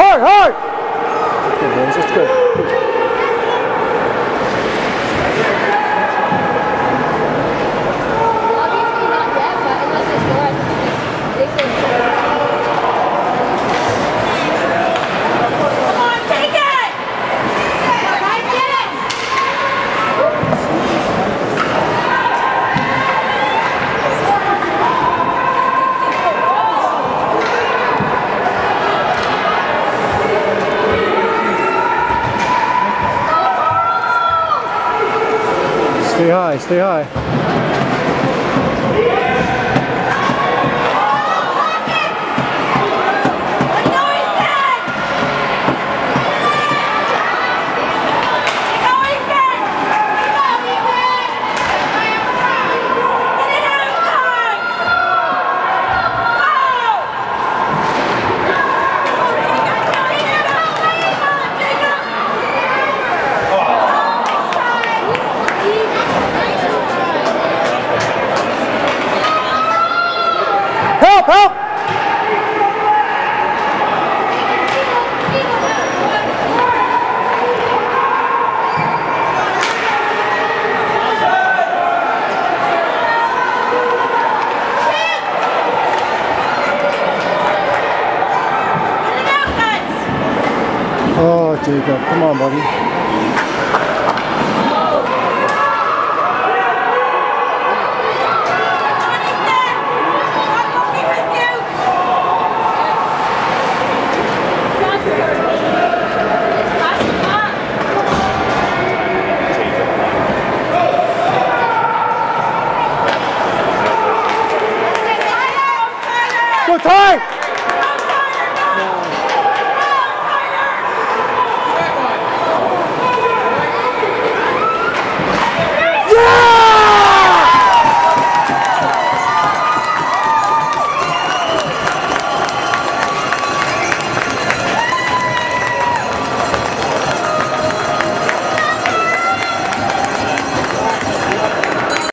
Hard, hard! That's good, man. That's good. Stay high, stay high. Oh, Jacob, come on, buddy. time.